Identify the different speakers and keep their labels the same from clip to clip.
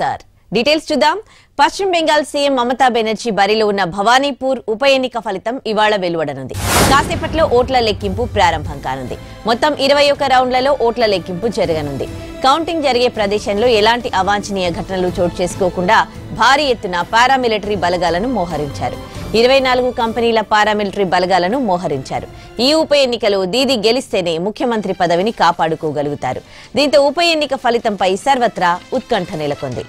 Speaker 1: Sir. Details చూద్దాం. పశ్చిమ Bengal CM Mamata Banerjee బరిలో ఉన్న భవానీపూర్ ఉప ఎన్నిక ఫలితం ఇవాళ వెలువడనుంది. కాసేపట్లో ఓట్ల లెక్కింపు ప్రారంభం కానుంది. మొత్తం ఇరవై ఒక్క రౌండ్లలో ఓట్ల లెక్కింపు జరగనుంది. కౌంటింగ్ జరిగే ప్రదేశంలో ఎలాంటి అవాంఛనీయ ఘటనలు చోటు చేసుకోకుండా భారీ ఎత్తున పారామిలిటరీ బలగాలను మోహరించారు. ఇరవై నాలుగు కంపెనీల పారామిలిటరీ బలగాలను మోహరించారు. ఈ ఉప ఎన్నికలో దీది గెలిస్తేనే ముఖ్యమంత్రి పదవిని కాపాడుకోగలుగుతారు. దీంతో ఉప ఎన్నిక ఫలితంపై సర్వత్రా ఉత్కంఠ నెలకొంది.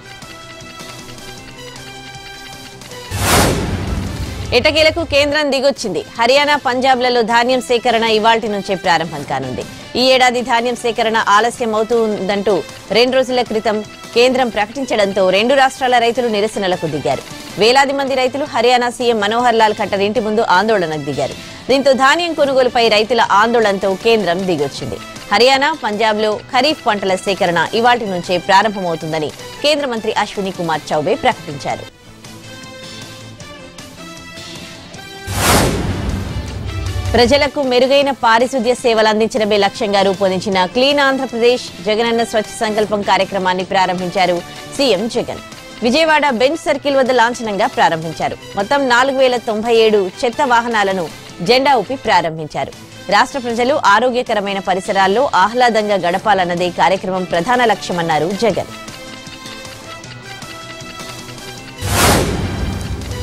Speaker 1: ఎటకేలకు కేంద్రం దిగొచ్చింది. హర్యానా పంజాబ్లలో ధాన్యం సేకరణ ఇవాల్టి నుంచే ప్రారంభం కానుంది. ఈ ఏడాది ధాన్యం సేకరణ ఆలస్యం అవుతూ ఉందంటూ రెండు రోజుల క్రితం కేంద్రం ప్రకటించడంతో రెండు రాష్ట్రాల రైతులు నిరసనలకు దిగారు. వేలాది మంది రైతులు హర్యానా సీఎం మనోహర్ లాల్ ఖట్టర్ ఇంటి ముందు ఆందోళనకు దిగారు. దీంతో ధాన్యం కొనుగోలుపై రైతుల ఆందోళనతో కేంద్రం దిగొచ్చింది. హర్యానా పంజాబ్లో ఖరీఫ్ పంటల సేకరణ ఇవాటి నుంచే ప్రారంభమవుతుందని కేంద్ర మంత్రి అశ్విని కుమార్ చౌబే ప్రకటించారు. ప్రజలకు మెరుగైన పారిశుద్ధ్య సేవలు అందించడమే లక్ష్యంగా రూపొందించిన క్లీన్ ఆంధ్రప్రదేశ్ జగనన్న స్వచ్ఛ సంకల్పం కార్యక్రమాన్ని ప్రారంభించారు CM Jagan. Vijayawada Benz circle వద్ద లాంఛనంగా ప్రారంభించారు. మొత్తం నాలుగు వేల తొంభై ఏడు చెత్త వాహనాలను జెండా ఊపి ప్రారంభించారు. రాష్ట్ర ప్రజలు ఆరోగ్యకరమైన పరిసరాల్లో ఆహ్లాదంగా గడపాలన్నదే కార్యక్రమం ప్రధాన లక్ష్యమన్నారు జగన్.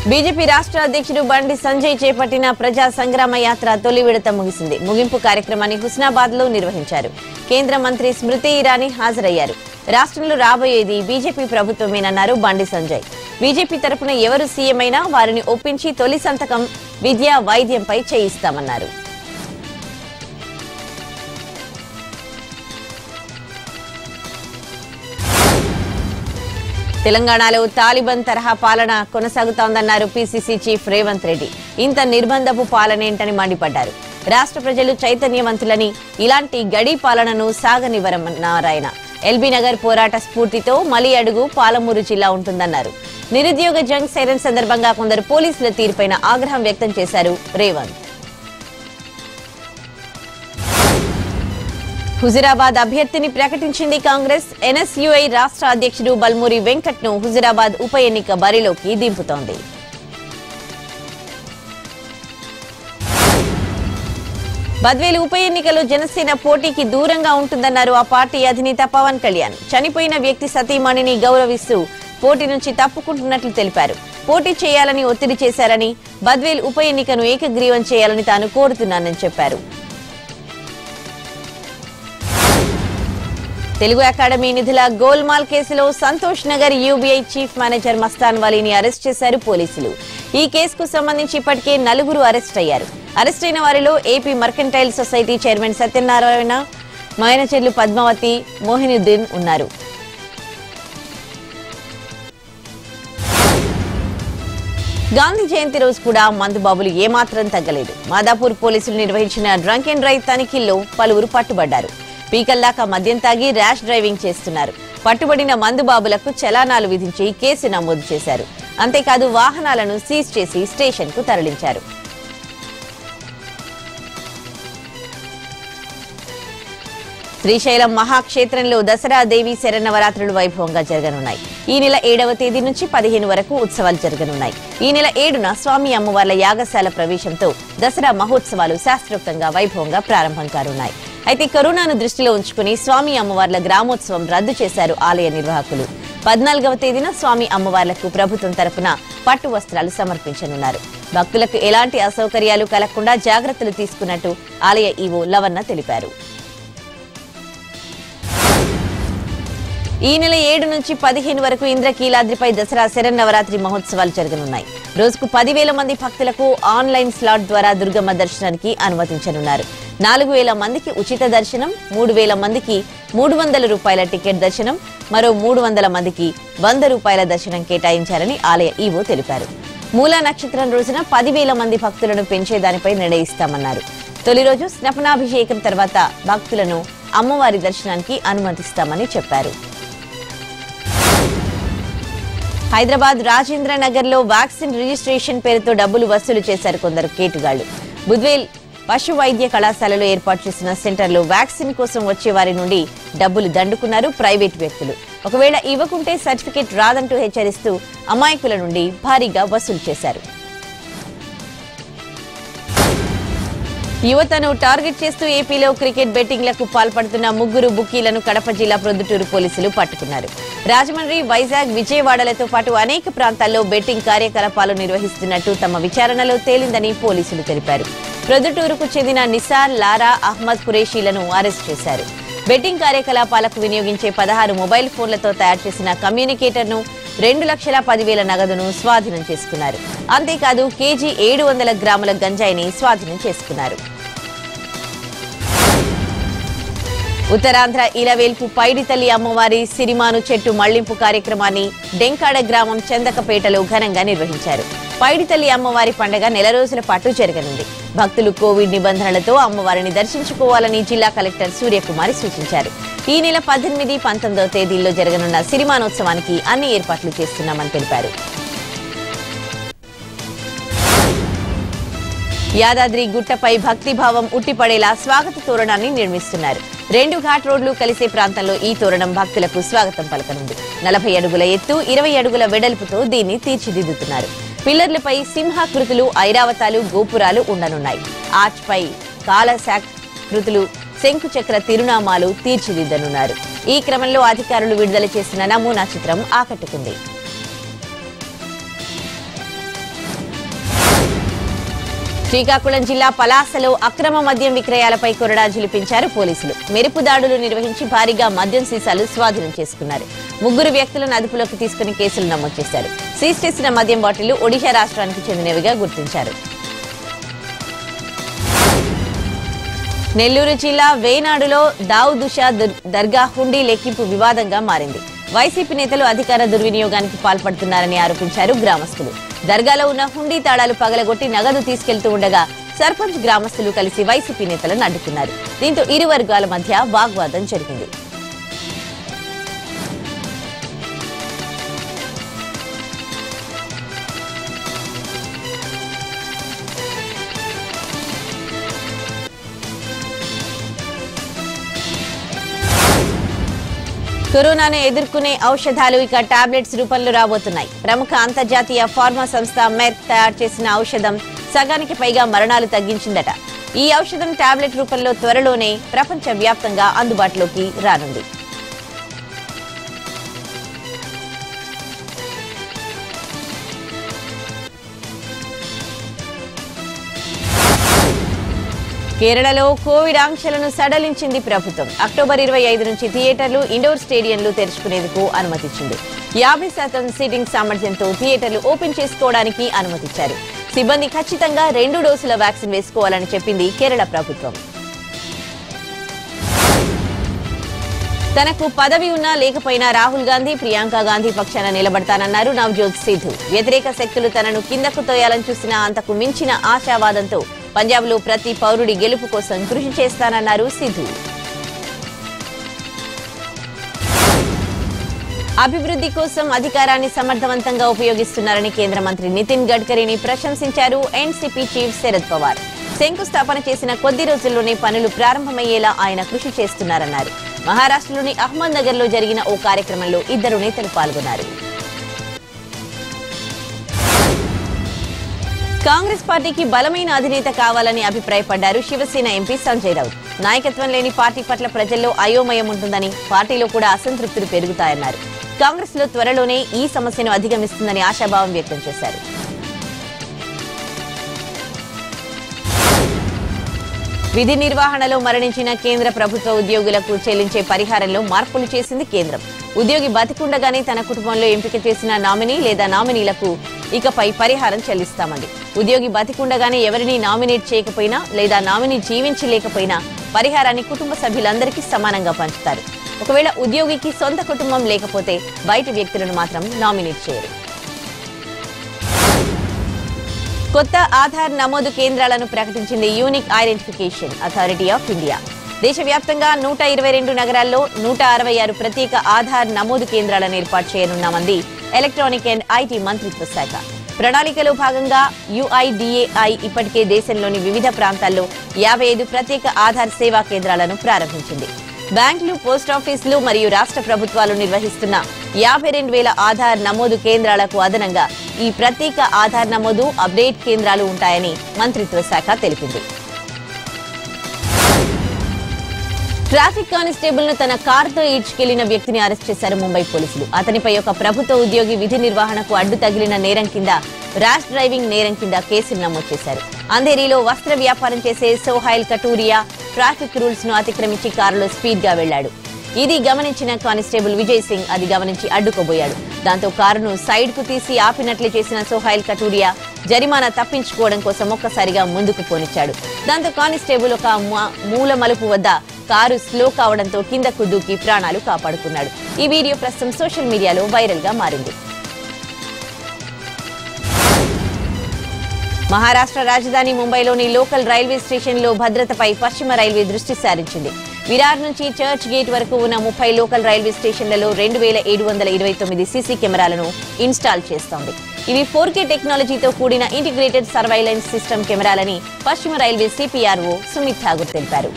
Speaker 1: బీజేపీ రాష్ట్ర అధ్యక్షుడు బండి సంజయ్ చేపట్టిన ప్రజా సంగ్రామ యాత్ర తొలి విడత ముగిసింది. ముగింపు కార్యక్రమాన్ని హుస్నాబాద్లో నిర్వహించారు. కేంద్ర మంత్రి స్మృతి ఇరానీ హాజరయ్యారు. రాష్ట్రంలో రాబోయేది బీజేపీ ప్రభుత్వమేనన్నారు బండి సంజయ్. బీజేపీ తరపున ఎవరు సీఎం అయినా వారిని ఒప్పించి తొలి సంతకం విద్యా వైద్యంపై చేయిస్తామన్నారు. తెలంగాణలో తాలిబాన్ తరహా పాలన కొనసాగుతోందన్నారు పీసీసీ చీఫ్ రేవంత్ రెడ్డి. ఇంత నిర్బంధపు పాలనేంటని మండిపడ్డారు. రాష్ట్ర ప్రజలు చైతన్యవంతులని ఇలాంటి గడి పాలనను సాగనివ్వరమన్నారాయన ఎల్బీ నగర్ పోరాట స్ఫూర్తితో మలి అడుగు పాలమూరు జిల్లా ఉంటుందన్నారు. నిరుద్యోగ జంగ్ సైరన్ సందర్భంగా కొందరు పోలీసుల తీరుపైన ఆగ్రహం వ్యక్తం చేశారు రేవంత్. హుజురాబాద్ అభ్యర్థిని ప్రకటించింది కాంగ్రెస్ ఎన్ఎస్యుఐ రాష్ట్ర అధ్యక్షుడు బల్మూరి వెంకట్ను హుజురాబాద్ ఉప ఎన్నిక బరిలోకి దింపుతోంది. బద్వేలు ఉప ఎన్నికలో జనసేన పోటీకి దూరంగా ఉంటుందన్నారు ఆ పార్టీ అధినేత పవన్ కళ్యాణ్. చనిపోయిన వ్యక్తి సతీమణిని గౌరవిస్తూ పోటీ నుంచి తప్పుకుంటున్నట్లు తెలిపారు. పోటీ చేయాలని ఒత్తిడి చేశారని బద్వేల్ ఉప ఎన్నికను ఏకగ్రీవం చేయాలని తాను కోరుతున్నానని చెప్పారు. తెలుగు అకాడమీ నిధుల గోల్మాల్ కేసులో Santosh Nagar UBI chief manager Mastan వలీని arrest చేశారు పోలీసులు. ఈ కేసుకు సంబంధించి ఇప్పటికే నలుగురు అరెస్ట్ అయ్యారు. అరెస్ట్ అయిన వారిలో AP mercantile society chairman Satyanarayana మేనేజర్లు పద్మావతి మోహినుద్దీన్ ఉన్నారు. గాంధీ జయంతి రోజు కూడా మందుబాబులు ఏమాత్రం తగ్గలేదు. మాదాపూర్ పోలీసులు నిర్వహించిన డ్రంక్ అండ్ డ్రైవ్ తనిఖీల్లో పలువురు పట్టుబడ్డారు. పీకల్లాక మద్యం తాగి ర్యాష్ డ్రైవింగ్ చేస్తున్నారు. పట్టుబడిన మందుబాబులకు చలానాలు విధించి కేసు నమోదు చేశారు. అంతేకాదు వాహనాలను సీజ్ చేసి స్టేషన్కు తరలించారు. శ్రీశైలం మహాక్షేత్రంలో దసరా దేవి శరన్నవరాత్రులు వైభవంగా జరగనున్నాయి. ఈ నెల ఏడవ తేదీ నుంచి పదిహేను వరకు ఉత్సవాలు జరగనున్నాయి. ఈ నెల ఏడున స్వామి అమ్మవార్ల యాగశాల ప్రవేశంతో దసరా మహోత్సవాలు శాస్త్రోక్తంగా వైభవంగా ప్రారంభం కానున్నాయి. అయితే కరోనాను దృష్టిలో ఉంచుకుని స్వామి అమ్మవార్ల గ్రామోత్సవం రద్దు చేశారు ఆలయ నిర్వాహకులు. పద్నాలుగవ తేదీన స్వామి అమ్మవార్లకు ప్రభుత్వం తరపున పట్టు వస్త్రాలు సమర్పించనున్నారు. భక్తులకు ఎలాంటి అసౌకర్యాలు కలగకుండా జాగ్రత్తలు తీసుకున్నట్టు ఆలయ ఈవో లవన్న తెలిపారు. ఈ నెల ఏడు నుంచి పదిహేను వరకు ఇంద్రకీలాద్రిపై దసరా శరన్నవరాత్రి మహోత్సవాలు జరగనున్నాయి. రోజుకు పదివేల మంది భక్తులకు ఆన్లైన్ స్లాట్ ద్వారా దుర్గమ్మ దర్శనానికి అనుమతించనున్నారు. నాలుగు వేల మందికి ఉచిత దర్శనం మూడు వేల మందికి మూడు వందల రూపాయల టికెట్ దర్శనం మరో మూడు వందల మందికి వంద రూపాయల దర్శనం కేటాయించారని ఆలయ ఈవో తెలిపారు. మూలా నక్షత్రం రోజున పదివేల మంది భక్తులను పెంచేదానిపై నిర్ణయిస్తామన్నారు. తొలి రోజు స్నపనాభిషేకం తర్వాత భక్తులను అమ్మవారి దర్శనానికి అనుమతిస్తామని చెప్పారు. హైదరాబాద్ రాజేంద్ర నగర్లో వ్యాక్సిన్ రిజిస్ట్రేషన్ పేరుతో డబ్బులు వసూలు చేశారు కొందరు కేటుగాళ్ళు. బుద్వేల్ పశు వైద్య కళాశాలలో ఏర్పాటు చేసిన సెంటర్లో వ్యాక్సిన్ కోసం వచ్చే వారి నుండి డబ్బులు దండుకున్నారు ప్రైవేట్ వ్యక్తులు. ఒకవేళ ఇవ్వకుంటే సర్టిఫికేట్ రాదంటూ హెచ్చరిస్తూ అమాయకుల నుండి భారీగా వసూలు చేశారు. యువతను టార్గెట్ చేస్తూ ఏపీలో క్రికెట్ బెట్టింగ్లకు పాల్పడుతున్న ముగ్గురు బుకీలను కడప జిల్లా ప్రొద్దుటూరు పోలీసులు పట్టుకున్నారు. రాజమండ్రి వైజాగ్ విజయవాడలతో పాటు అనేక ప్రాంతాల్లో బెట్టింగ్ కార్యకలాపాలు నిర్వహిస్తున్నట్టు తమ విచారణలో తేలిందని పోలీసులు తెలిపారు. ప్రొద్దుటూరుకు చెందిన నిసార్ లారా అహ్మద్ ఖురేషీలను అరెస్ట్ చేశారు. బెట్టింగ్ కార్యకలాపాలకు వినియోగించే పదహారు మొబైల్ ఫోన్లతో తయారు చేసిన కమ్యూనికేటర్ను రెండు లక్షల పదివేల నగదును స్వాధీనం చేసుకున్నారు. అంతేకాదు కేజీ ఏడు వందల గ్రాముల గంజాయిని స్వాధీనం చేసుకున్నారు. ఉత్తరాంధ్ర ఇలవేల్పు పైడితల్లి అమ్మవారి సిరిమాను చెట్టు మళ్ళింపు కార్యక్రమాన్ని డెంకాడ గ్రామం చందకపేటలో ఘనంగా నిర్వహించారు. పైడితల్లి అమ్మవారి పండగ నెల రోజుల పాటు జరగనుంది. భక్తులు కోవిడ్ నిబంధనలతో అమ్మవారిని దర్శించుకోవాలని జిల్లా కలెక్టర్ సూర్యకుమారి సూచించారు. ఈ నెల పద్దెనిమిది పంతొమ్మిదవ తేదీల్లో జరగనున్న సిరిమానోత్సవానికి అన్ని ఏర్పాట్లు చేస్తున్నామని తెలిపారు. యాదాద్రి గుట్టపై భక్తిభావం ఉట్టిపడేలా స్వాగత తోరణాన్ని నిర్మిస్తున్నారు. రెండు ఘాట్ రోడ్లు కలిసే ప్రాంతంలో ఈ తోరణం భక్తులకు స్వాగతం పలకనుంది. నలభై అడుగుల ఎత్తు ఇరవై అడుగుల వెడల్పుతో దీన్ని తీర్చిదిద్దుతున్నారు. పిల్లర్లపై సింహాకృతులు ఐరావతాలు గోపురాలు ఉండనున్నాయి. ఆర్చ్ పై కాలశాకృతులు శంకుచక్ర తిరునామాలు తీర్చిదిద్దనున్నారు. ఈ క్రమంలో అధికారులు విడుదల చేసిన నమూనా చిత్రం ఆకట్టుకుంది. శ్రీకాకుళం జిల్లా పలాసలో అక్రమ మద్యం విక్రయాలపై కొరడా జిలిపించారు పోలీసులు. మెరుపు దాడులు నిర్వహించి భారీగా మద్యం సీసాలు స్వాధీనం చేసుకున్నారు. ముగ్గురు వ్యక్తులను అదుపులోకి తీసుకుని కేసులు నమోదు చేశారు. సీజ్ చేసిన మద్యం బాటిళ్ళు ఒడిశా రాష్ట్రానికి చెందినవిగా గుర్తించారు. నెల్లూరు జిల్లా వేనాడులో దావుదుషా దర్గా హుండీ లెక్కింపు వివాదంగా మారింది. వైసీపీ నేతలు అధికార దుర్వినియోగానికి పాల్పడుతున్నారని ఆరోపించారు గ్రామస్తులు. దర్గాలో ఉన్న హుండీ తాళాలు పగలగొట్టి నగదు తీసుకెళ్తూ ఉండగా సర్పంచ్ గ్రామస్తులు కలిసి వైసీపీ నేతలను అడ్డుకున్నారు. దీంతో ఇరు వర్గాల మధ్య వాగ్వాదం జరిగింది. కరోనాను ఎదుర్కొనే ఔషధాలు ఇక టాబ్లెట్స్ రూపంలో రాబోతున్నాయి. ప్రముఖ అంతర్జాతీయ ఫార్మా సంస్థ మెర్క్ తయారు చేసిన ఔషధం సగానికి పైగా మరణాలు తగ్గించిందట. ఈ ఔషధం టాబ్లెట్ రూపంలో త్వరలోనే ప్రపంచ వ్యాప్తంగా అందుబాటులోకి రానుంది. కేరళలో కోవిడ్ ఆంక్షలను సడలించింది ప్రభుత్వం. అక్టోబర్ ఇరవై ఐదు నుంచి థియేటర్లు ఇండోర్ స్టేడియంలు తెరుచుకునేందుకు అనుమతిచ్చింది. యాభై శాతం సీటింగ్ సామర్థ్యంతో థియేటర్లు ఓపెన్ చేసుకోవడానికి అనుమతిచ్చారు. సిబ్బంది ఖచ్చితంగా రెండు డోసుల వ్యాక్సిన్ వేసుకోవాలని చెప్పింది కేరళ ప్రభుత్వం. తనకు పదవి ఉన్నా లేకపోయినా రాహుల్ గాంధీ ప్రియాంక గాంధీ పక్షాన నిలబడతానన్నారు నవజోత్ సిద్ధు. వ్యతిరేక శక్తులు తనను కిందకు తోయాలని చూసిన అంతకు మించిన ఆశావాదంతో పంజాబ్లో ప్రతి పౌరుడి గెలుపు కోసం కృషి చేస్తానన్నారు సిధు అభివృద్ధి కోసం అధికారాన్ని సమర్థవంతంగా ఉపయోగిస్తున్నారని కేంద్ర మంత్రి నితిన్ గడ్కరీని ప్రశంసించారు ఎన్సీపీ చీఫ్ శరద్ పవార్. శంకుస్థాపన చేసిన కొద్ది రోజుల్లోనే పనులు ప్రారంభమయ్యేలా ఆయన కృషి చేస్తున్నారన్నారు. మహారాష్ట్రలోని అహ్మద్ నగర్లో జరిగిన ఓ కార్యక్రమంలో ఇద్దరు నేతలు పాల్గొన్నారు. కాంగ్రెస్ పార్టీకి బలమైన అధినేత కావాలని అభిప్రాయపడ్డారు శివసేన ఎంపీ సంజయ్ రావు నాయకత్వం లేని పార్టీ పట్ల ప్రజల్లో అయోమయం ఉంటుందని పార్టీలో కూడా అసంతృప్తులు పెరుగుతాయన్నారు. కాంగ్రెస్లో త్వరలోనే ఈ సమస్యను అధిగమిస్తుందని ఆశాభావం వ్యక్తం చేశారు. విధి నిర్వహణలో మరణించిన కేంద్ర ప్రభుత్వ ఉద్యోగులకు చెల్లించే పరిహారంలో మార్పులు చేసింది కేంద్రం. ఉద్యోగి బతికుండగానే తన కుటుంబంలో ఎంపిక చేసిన నామినీ లేదా నామినీలకు ఇకపై పరిహారం చెల్లిస్తామండి. ఉద్యోగి బతికుండగానే ఎవరిని నామినేట్ చేయకపోయినా లేదా నామినీ జీవించి లేకపోయినా పరిహారాన్ని కుటుంబ సభ్యులందరికీ సమానంగా పంచుతారు. ఒకవేళ ఉద్యోగికి సొంత కుటుంబం లేకపోతే బయట వ్యక్తులను మాత్రం నామినేట్ చేయరు. కొత్త ఆధార్ నమోదు కేంద్రాలను ప్రకటించింది unique identification authority of India. దేశవ్యాప్తంగా నూట ఇరవై రెండు నగరాల్లో నూట అరవై ఆరు ప్రత్యేక ఆధార్ నమోదు కేంద్రాలను ఏర్పాటు చేయనున్నామంది ఎలక్ట్రానిక్ అండ్ ఐటీ మంత్రిత్వ శాఖ. ప్రణాళికలో భాగంగా యుఐడిఏఐ ఇప్పటికే దేశంలోని వివిధ ప్రాంతాల్లో యాభై ఐదు ప్రత్యేక ఆధార్ సేవా కేంద్రాలను ప్రారంభించింది. బ్యాంకులు పోస్టాఫీసులు మరియు రాష్ట్ర ప్రభుత్వాలు నిర్వహిస్తున్న యాభై రెండు వేల ఆధార్ నమోదు కేంద్రాలకు అదనంగా ఈ ప్రత్యేక ఆధార్ నమోదు అప్డేట్ కేంద్రాలు ఉంటాయని మంత్రిత్వ శాఖ తెలిపింది. ట్రాఫిక్ కానిస్టేబుల్ను తన కారుతో ఈడ్చుకెళ్ళిన వ్యక్తిని అరెస్ట్ చేశారు ముంబై పోలీసులు. అతనిపై ఒక ప్రభుత్వ ఉద్యోగి విధి నిర్వహణకు అడ్డు తగిలిన నేరం కింద ర్యాష్ డ్రైవింగ్ నేరం కింద కేసులు నమోదు చేశారు. అంధేరిలో వస్త్ర వ్యాపారం చేసే సోహైల్ కటూరియా ట్రాఫిక్ రూల్స్ను అతిక్రమించి కారులో స్పీడ్గా వెళ్ళాడు ఇది గమనించిన కానిస్టేబుల్ విజయ్ సింగ్ అది గమనించి అడ్డుకోబోయాడు. దాంతో కారును సైడ్కు తీసి ఆపినట్లు చేసిన సోహైల్ కటూరియా జరిమానా తప్పించుకోవడం కోసం ఒక్కసారిగా ముందుకు పోనిచ్చాడు. దాంతో కానిస్టేబుల్ ఒక మూల మలుపు వద్ద కారు స్లో కావడంతో కిందకు దూకి ప్రాణాలు కాపాడుకున్నాడు. ఈ వీడియో ప్రస్తుతం సోషల్ మీడియాలో వైరల్గా మారింది. మహారాష్ట్ర రాజధాని ముంబైలోని లోకల్ రైల్వే స్టేషన్లో భద్రతపై పశ్చిమ రైల్వే దృష్టి సారించింది. విరార్ నుంచి చర్చ్ గేట్ వరకు ఉన్న ముప్పై లోకల్ రైల్వే స్టేషన్లలో రెండు వేల ఏడు వందల ఇరవై తొమ్మిది సీసీ కెమెరాలను ఇన్స్టాల్ చేస్తోంది. ఇవి ఫోర్ కే టెక్నాలజీతో కూడిన ఇంటిగ్రేటెడ్ సర్వైలెన్స్ సిస్టమ్ కెమెరాలని పశ్చిమ రైల్వే సిపిఆర్ఓ సుమిత్ ఠాగూర్ తెలిపారు.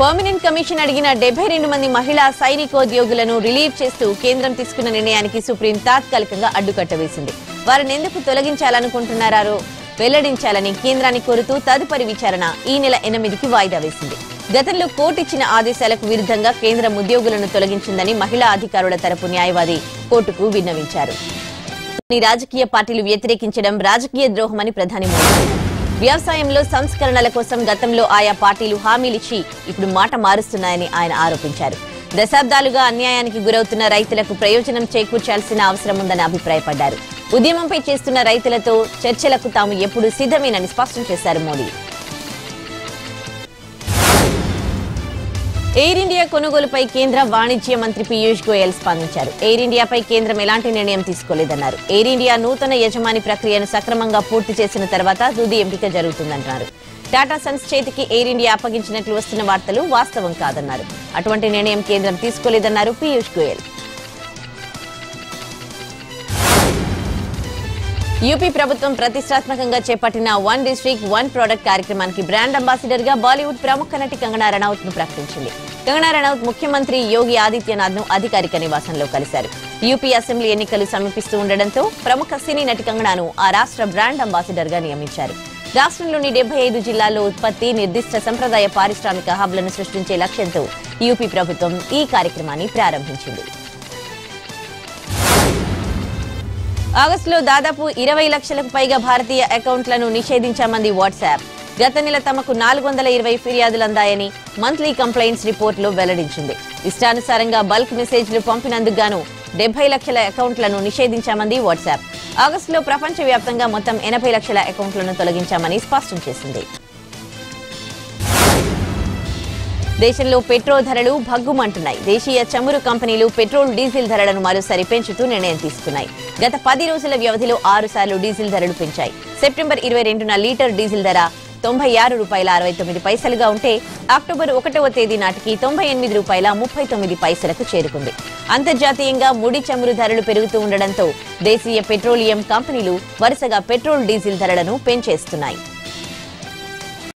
Speaker 1: పర్మనెంట్ కమిషన్ అడిగిన డెబ్బై రెండు మంది మహిళా సైనికోద్యోగులను రిలీవ్ చేస్తూ కేంద్రం తీసుకున్న నిర్ణయానికి సుప్రీం తాత్కాలికంగా అడ్డుకట్ట వేసింది. వారిని ఎందుకు తొలగించాలనుకుంటున్నారో వెల్లడించాలని కేంద్రాన్ని కోరుతూ తదుపరి విచారణ ఈ నెల ఎనిమిదికి వాయిదా వేసింది. గతంలో కోర్టు ఇచ్చిన ఆదేశాలకు విరుద్ధంగా కేంద్రం ఉద్యోగులను తొలగించిందని మహిళా అధికారుల తరపు న్యాయవాది కోర్టుకు విన్నవించారు. కొన్ని రాజకీయ పార్టీలు వ్యతిరేకించడం రాజకీయ ద్రోహమని ప్రధాని మోదీ వ్యవసాయంలో సంస్కరణల కోసం గతంలో ఆయా పార్టీలు హామీలిచ్చి ఇప్పుడు మాట మారుస్తున్నాయని ఆయన ఆరోపించారు. దశాబ్దాలుగా అన్యాయానికి గురవుతున్న రైతులకు ప్రయోజనం చేకూర్చాల్సిన అవసరం ఉందని అభిప్రాయపడ్డారు. ఉద్యమంపై చేస్తున్న రైతులతో చర్చలకు తాము ఎప్పుడు సిద్ధమేనని స్పష్టం చేశారు మోడీ. ఎయిర్ ఇండియా కొనుగోలుపై కేంద్ర వాణిజ్య మంత్రి పీయూష్ గోయల్ స్పందించారు. ఎయిర్ ఇండియాపై కేంద్రం ఎలాంటి నిర్ణయం తీసుకోలేదన్నారు. ఎయిర్ ఇండియా నూతన యజమాని ప్రక్రియను సక్రమంగా పూర్తి చేసిన తర్వాత తుది ఎంపిక జరుగుతుందన్నారు టాటా సన్స్ చేతికి ఎయిర్ ఇండియా అప్పగించినట్లు వస్తున్న వార్తలు వాస్తవం కాదన్నారు. అటువంటి నిర్ణయం కేంద్రం తీసుకోలేదన్నారు పీయూష్ గోయల్. యూపీ ప్రభుత్వం ప్రతిష్టాత్మకంగా చేపట్టిన వన్ డిస్ట్రిక్ట్ వన్ ప్రోడక్ట్ కార్యక్రమానికి బ్రాండ్ అంబాసిడర్గా బాలీవుడ్ ప్రముఖ నటి కంగనా రనౌత్ను ప్రకటించింది. కంగనా రనౌత్ ముఖ్యమంత్రి యోగి ఆదిత్యనాథ్ను అధికారిక నివాసంలో కలిశారు. యూపీ అసెంబ్లీ ఎన్నికలు సమీపిస్తూ ఉండడంతో ప్రముఖ సినీ నటి కంగనాను ఆ రాష్ట్ర బ్రాండ్ అంబాసిడర్గా నియమించారు. రాష్ట్రంలోని డెబ్బై ఐదు జిల్లాల్లో ఉత్పత్తి నిర్దిష్ట సంప్రదాయ పారిశ్రామిక హబ్లను సృష్టించే లక్ష్యంతో యూపీ ప్రభుత్వం ఈ కార్యక్రమాన్ని ప్రారంభించింది. ఆగస్టులో దాదాపు ఇరవై లక్షలకు పైగా భారతీయ అకౌంట్లను నిషేధించామంది వాట్సాప్. గత నెల తమకు నాలుగు వందల ఇరవై ఫిర్యాదులు అందాయని మంత్లీ కంప్లైంట్స్ రిపోర్టులో వెల్లడించింది. ఇష్టానుసారంగా బల్క్ మెసేజ్లు పంపినందుకు గాను డెబ్బై లక్షల అకౌంట్లను నిషేధించామంది వాట్సాప్. ఆగస్టులో ప్రపంచవ్యాప్తంగా మొత్తం ఎనభై లక్షల అకౌంట్లను తొలగించామని స్పష్టం చేసింది. దేశంలో పెట్రోల్ ధరలు భగ్గుమంటున్నాయి. దేశీయ చమురు కంపెనీలు పెట్రోల్ డీజిల్ ధరలను మరోసారి పెంచుతూ నిర్ణయం తీసుకున్నాయి. గత పది రోజుల వ్యవధిలో ఆరు సార్లు డీజిల్ ధరలు పెంచాయి. సెప్టెంబర్ ఇరవై రెండున లీటర్ డీజిల్ ధర తొంభై ఆరు రూపాయల అరవై తొమ్మిది పైసలుగా ఉంటే అక్టోబర్ ఒకటవ తేదీ నాటికి తొంభై ఎనిమిది రూపాయల ముప్పై తొమ్మిది పైసలకు చేరుకుంది. అంతర్జాతీయంగా ముడి చమురు ధరలు పెరుగుతూ ఉండడంతో దేశీయ పెట్రోలియం కంపెనీలు వరుసగా పెట్రోల్ డీజిల్ ధరలను పెంచేస్తున్నాయి.